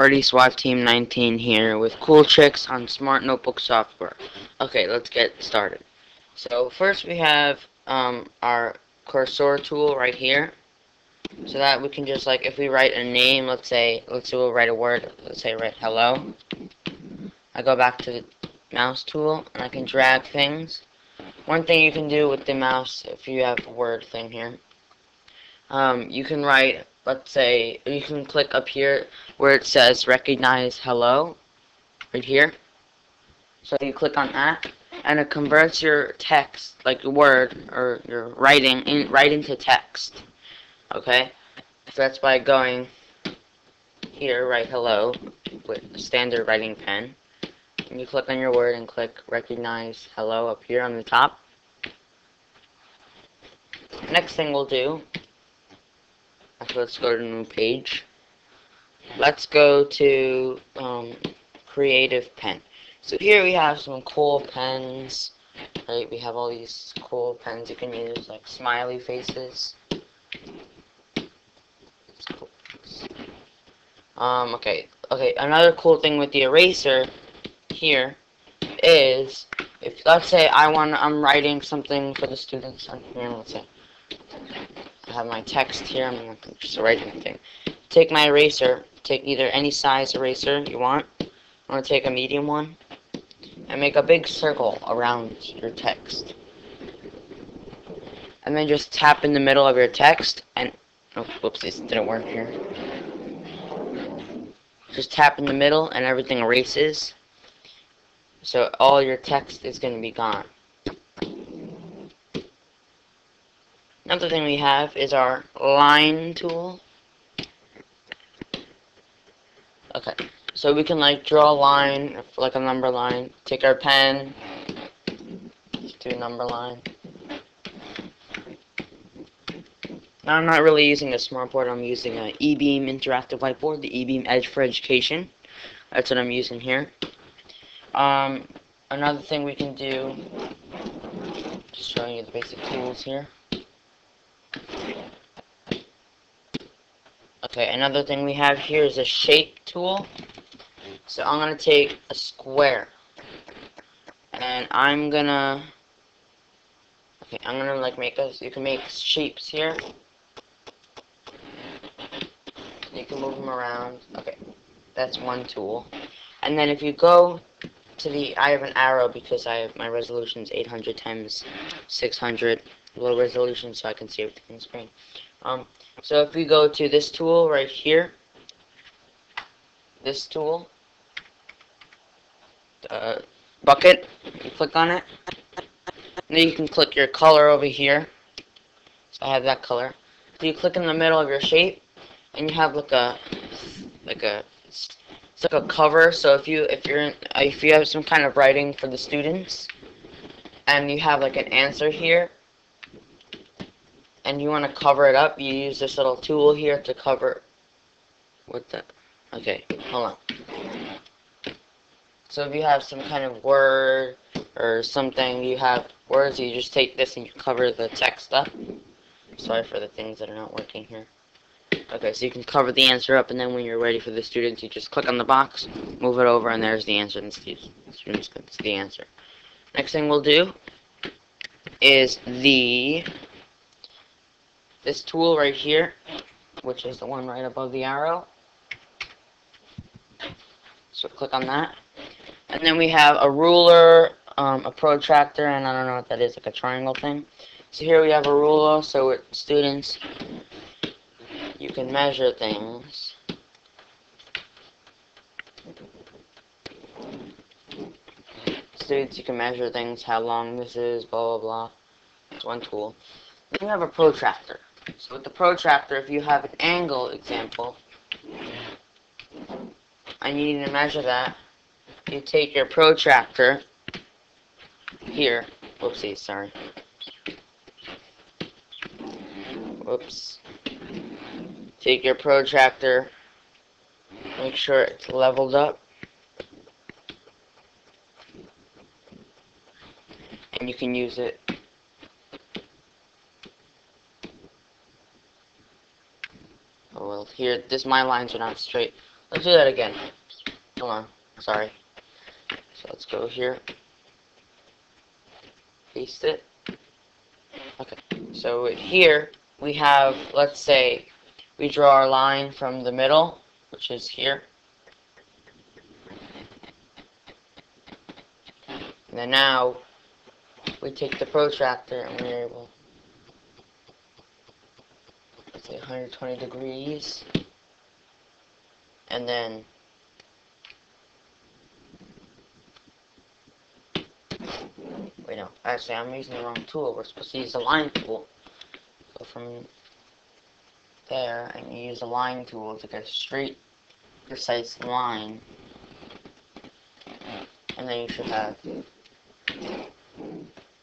Hardy SWAT Team 19 here with cool tricks on Smart Notebook software. Okay, let's get started. So first we have um, our cursor tool right here. So that we can just like, if we write a name, let's say, let's say we'll write a word, let's say write hello. I go back to the mouse tool and I can drag things. One thing you can do with the mouse, if you have a word thing here, um, you can write let's say you can click up here where it says recognize hello right here. So you click on that and it converts your text like your word or your writing in right into text okay? So that's by going here write hello with a standard writing pen. And you click on your word and click recognize hello up here on the top. Next thing we'll do let's go to a new page. Let's go to um, creative pen. So here we have some cool pens. Right, we have all these cool pens you can use, like smiley faces. Um, okay, okay. Another cool thing with the eraser here is if let's say I want I'm writing something for the students on here. Let's say I have my text here. I'm going to just write anything. Take my eraser. Take either any size eraser you want. I'm going to take a medium one. And make a big circle around your text. And then just tap in the middle of your text. And, oh, whoops, this didn't work here. Just tap in the middle and everything erases. So all your text is going to be gone. Another thing we have is our line tool. Okay, so we can like draw a line, like a number line. Take our pen, do a number line. Now I'm not really using a smartboard, I'm using an E-Beam interactive whiteboard, the E-Beam Edge for Education. That's what I'm using here. Um, another thing we can do, just showing you the basic tools here. Okay, another thing we have here is a shape tool. So I'm going to take a square. And I'm going to... Okay, I'm going to like make a... You can make shapes here. You can move them around. Okay, that's one tool. And then if you go to the... I have an arrow because I have my resolution is 800 times 600 low resolution so I can see everything on the screen. Um, so if we go to this tool right here, this tool, uh, bucket, click on it, and then you can click your color over here. So I have that color. So you click in the middle of your shape, and you have like a, like a, it's like a cover. So if you if you're in, if you have some kind of writing for the students, and you have like an answer here, and you want to cover it up, you use this little tool here to cover what the okay, hold on. So if you have some kind of word or something, you have words, you just take this and you cover the text up. Sorry for the things that are not working here. Okay, so you can cover the answer up, and then when you're ready for the students, you just click on the box, move it over, and there's the answer, and the students can see the answer. Next thing we'll do is the this tool right here, which is the one right above the arrow. So click on that. And then we have a ruler, um, a protractor, and I don't know what that is, like a triangle thing. So here we have a ruler, so with students, you can measure things. Students, you can measure things, how long this is, blah, blah, blah. It's one tool. Then you have a protractor. So with the protractor, if you have an angle example, and you need to measure that, you take your protractor here. Whoopsie, sorry. Whoops. Take your protractor, make sure it's leveled up. And you can use it Oh well, here, this my lines are not straight. let's do that again. Hold on. Sorry. So let's go here. Paste it. Okay. So here we have, let's say, we draw our line from the middle, which is here. And then now we take the protractor and we're able let's 120 degrees and then wait no actually I'm using the wrong tool we're supposed to use the line tool so from there and you use the line tool to get a straight precise line and then you should have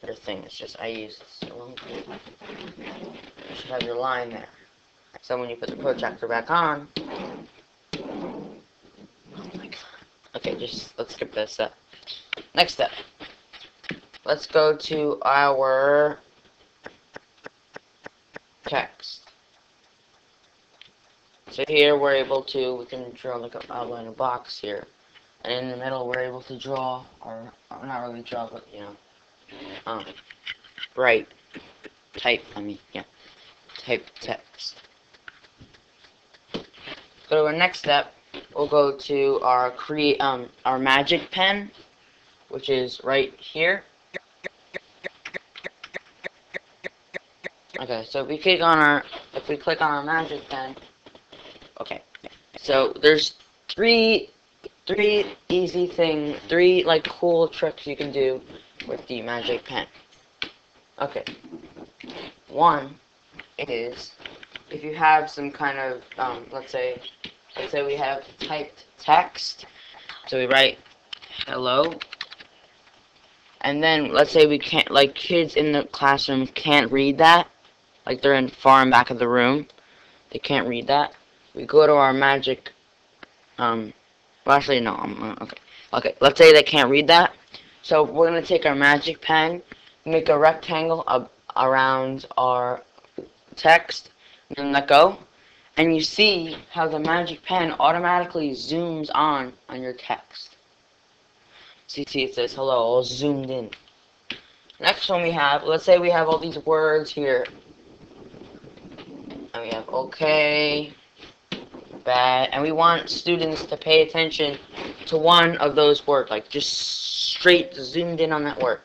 their thing. It's just I use the wrong tool. You should have your line there. So when you put the protractor back on. Okay, just let's skip this step. Next step. Let's go to our text. So here we're able to, we can draw like an outline a box here. And in the middle we're able to draw, or, not really draw, but you know, um, write, type, I mean, yeah, type text. Go to our next step, we'll go to our create, um, our magic pen, which is right here. Okay, so if we click on our, if we click on our magic pen, okay, so there's three, three easy thing, three like cool tricks you can do with the magic pen. Okay, one is if you have some kind of, um, let's say, let's say we have typed text, so we write hello, and then let's say we can't, like kids in the classroom can't read that, like they're in far in back of the room, they can't read that. We go to our magic, um, well actually no, I'm, uh, okay, okay, let's say they can't read that, so we're going to take our magic pen, make a rectangle around our text, and let go. And you see how the magic pen automatically zooms on on your text. So you see it says hello, all zoomed in. Next one we have, let's say we have all these words here. And we have okay, bad, and we want students to pay attention to one of those words, like just straight zoomed in on that word.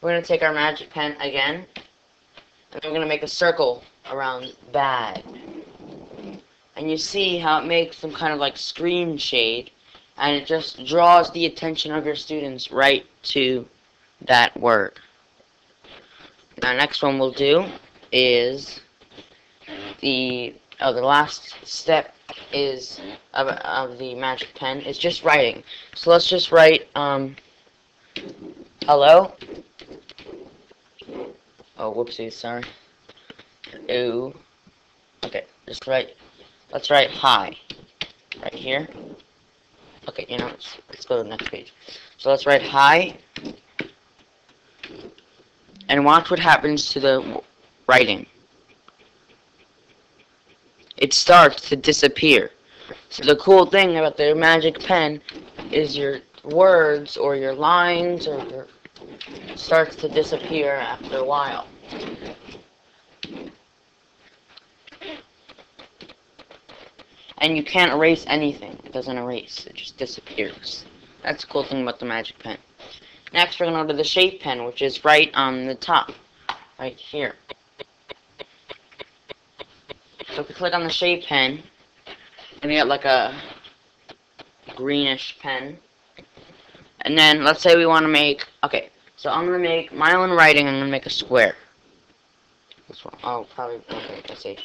We're going to take our magic pen again, and we're going to make a circle around bad. And you see how it makes some kind of like screen shade, and it just draws the attention of your students right to that word. Now, next one we'll do is the oh the last step is of, of the magic pen is just writing. So let's just write um Hello? Oh, whoopsie, sorry. Ooh. Okay, just write, let's write hi. Right here. Okay, you know, let's, let's go to the next page. So let's write hi. And watch what happens to the writing. It starts to disappear. So the cool thing about the magic pen is your words or your lines or your starts to disappear after a while. And you can't erase anything. It doesn't erase. It just disappears. That's the cool thing about the magic pen. Next, we're going to go to the shape pen, which is right on the top. Right here. So if we click on the shape pen, and you get like a greenish pen. And then let's say we want to make, okay, so I'm going to make my own writing, I'm going to make a square. This one, oh, probably, okay, let's see.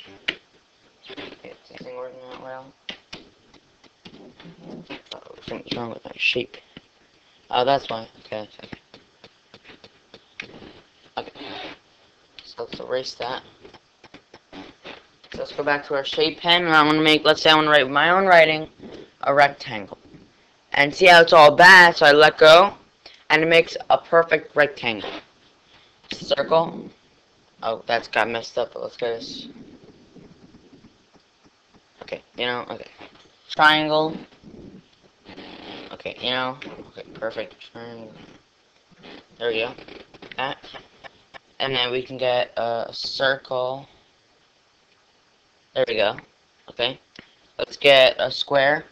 Okay, anything working out well? Uh oh, something's wrong with my shape. Oh, that's why, okay, okay. Okay, so let's erase that. So let's go back to our shape pen, and I want to make, let's say I want to write with my own writing, a rectangle. And see how it's all bad, so I let go, and it makes a perfect rectangle. Circle. Oh, that's got messed up, but let's get this. Okay, you know, okay. Triangle. Okay, you know, okay, perfect. Triangle. There we go. That. And then we can get a circle. There we go. Okay. Let's get a square.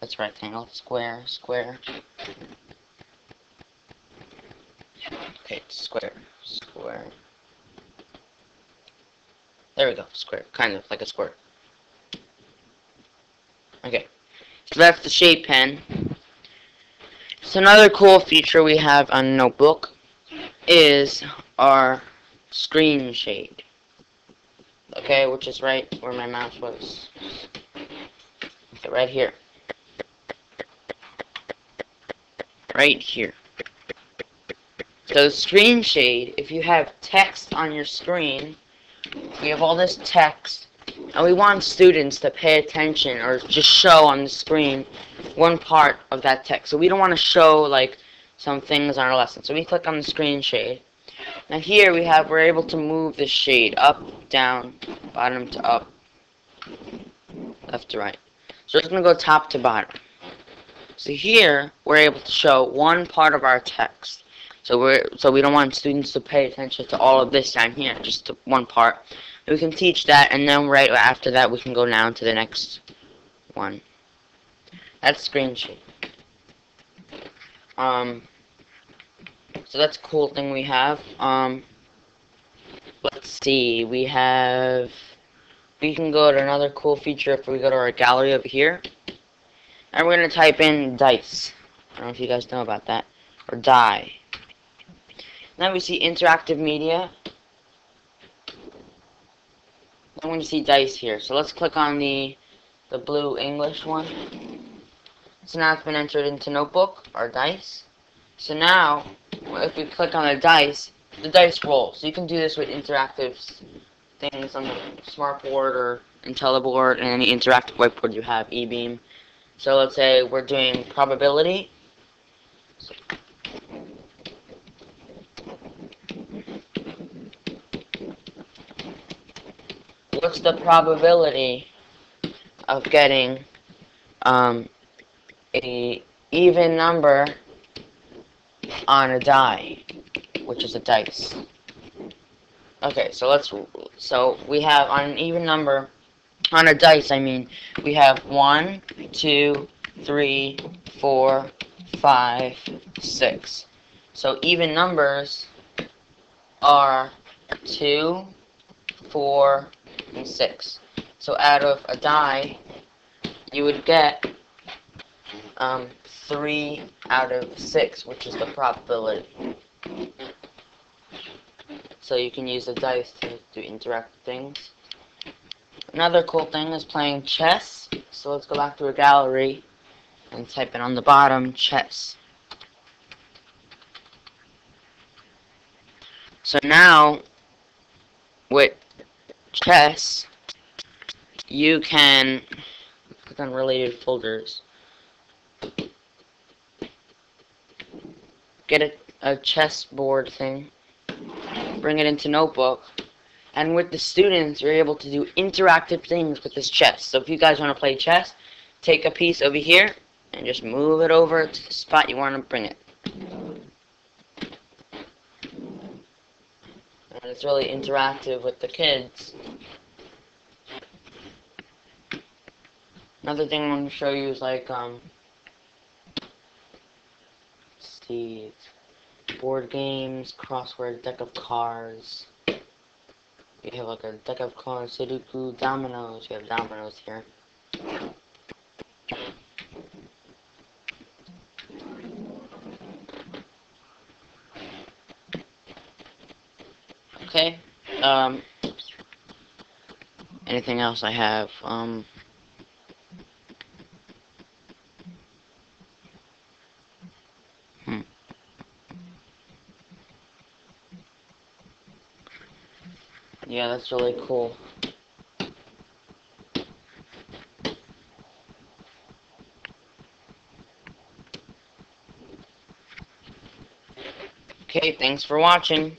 That's rectangle. Square, square. Okay, square, square. There we go, square. Kind of like a square. Okay. So that's the shape pen. So another cool feature we have on Notebook is our screen shade. Okay, which is right where my mouse was. Okay, right here. Right here. So screen shade, if you have text on your screen, we have all this text, and we want students to pay attention or just show on the screen one part of that text. So we don't want to show like some things on our lesson. So we click on the screen shade. Now here we have, we're able to move the shade up, down, bottom to up, left to right. So it's going to go top to bottom. So here, we're able to show one part of our text. So we're so we don't want students to pay attention to all of this down here, just one part. We can teach that, and then right after that, we can go down to the next one. That's screen shade. Um, so that's a cool thing we have. Um, let's see, we have, we can go to another cool feature if we go to our gallery over here. And we're going to type in dice. I don't know if you guys know about that. Or die. Now we see interactive media. I'm to see dice here. So let's click on the the blue English one. So now it's been entered into notebook, or dice. So now, if we click on the dice, the dice roll. So you can do this with interactive things on the smartboard or IntelliBoard and any interactive whiteboard you have, eBeam. So let's say we're doing probability. What's the probability of getting um, a even number on a die, which is a dice. Okay, so let's, so we have on an even number, on a dice, I mean, we have one, two, three, four, five, six. So even numbers are two, four, and six. So out of a die, you would get um, 3 out of 6, which is the probability. So you can use the dice to do interactive things. Another cool thing is playing chess. So let's go back to a gallery and type in on the bottom, chess. So now, with chess, you can click on related folders. Get a, a chessboard thing, bring it into Notebook, and with the students, you're able to do interactive things with this chess. So if you guys want to play chess, take a piece over here, and just move it over to the spot you want to bring it. And really interactive with the kids. Another thing I want to show you is like, um, see, board games, crossword, deck of cards. You have like a deck of cards, Sudoku, dominoes. You have dominoes here. Okay. Um. Anything else I have? Um. Yeah, that's really cool. Okay, thanks for watching.